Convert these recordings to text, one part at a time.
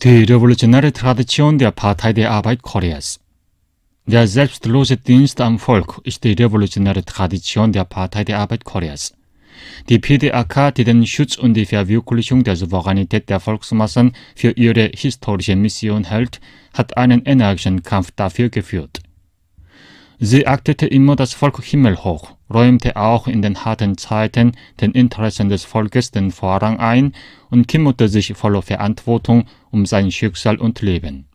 Die revolutionäre Tradition der Partei der Arbeit Koreas. Der selbstlose Dienst am Volk ist die revolutionäre Tradition der Partei der Arbeit Koreas. Die PDAK, die den Schutz und die Verwirklichung der Souveränität der Volksmassen für ihre historische Mission hält, hat einen energischen Kampf dafür geführt. Sie achtete immer das Volk himmelhoch, räumte auch in den harten Zeiten den Interessen des Volkes den Vorrang ein und kümmerte sich voller Verantwortung um sein Schicksal und Leben.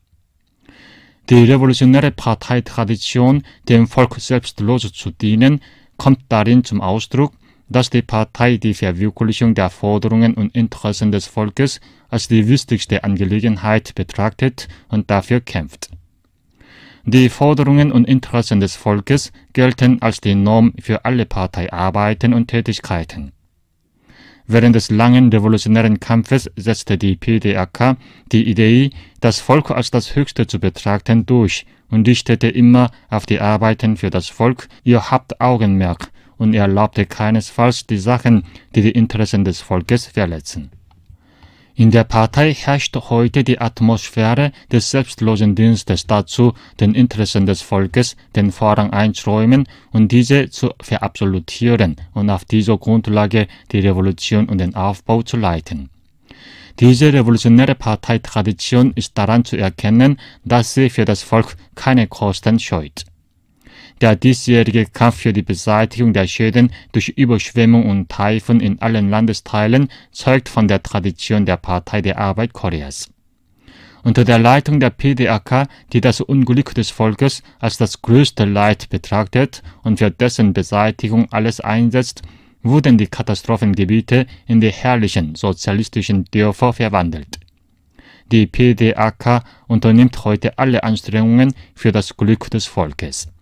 Die revolutionäre Parteitradition, dem Volk selbstlos zu dienen, kommt darin zum Ausdruck, dass die Partei die Verwirklichung der Forderungen und Interessen des Volkes als die wichtigste Angelegenheit betrachtet und dafür kämpft. Die Forderungen und Interessen des Volkes gelten als die Norm für alle Parteiarbeiten und Tätigkeiten. Während des langen revolutionären Kampfes setzte die PDAK die Idee, das Volk als das Höchste zu betrachten, durch und richtete immer auf die Arbeiten für das Volk ihr Hauptaugenmerk und erlaubte keinesfalls die Sachen, die die Interessen des Volkes verletzen. In der Partei herrscht heute die Atmosphäre des selbstlosen Dienstes dazu, den Interessen des Volkes den Vorrang einzuräumen und diese zu verabsolutieren und auf dieser Grundlage die Revolution und den Aufbau zu leiten. Diese revolutionäre Parteitradition ist daran zu erkennen, dass sie für das Volk keine Kosten scheut. Der diesjährige Kampf für die Beseitigung der Schäden durch Überschwemmung und Taifun in allen Landesteilen zeugt von der Tradition der Partei der Arbeit Koreas. Unter der Leitung der PDAK, die das Unglück des Volkes als das größte Leid betrachtet und für dessen Beseitigung alles einsetzt, wurden die Katastrophengebiete in die herrlichen sozialistischen Dörfer verwandelt. Die PDAK unternimmt heute alle Anstrengungen für das Glück des Volkes.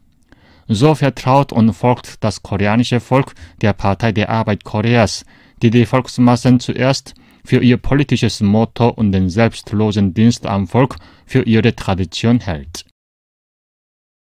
So vertraut und folgt das koreanische Volk der Partei der Arbeit Koreas, die die Volksmassen zuerst für ihr politisches Motto und den selbstlosen Dienst am Volk für ihre Tradition hält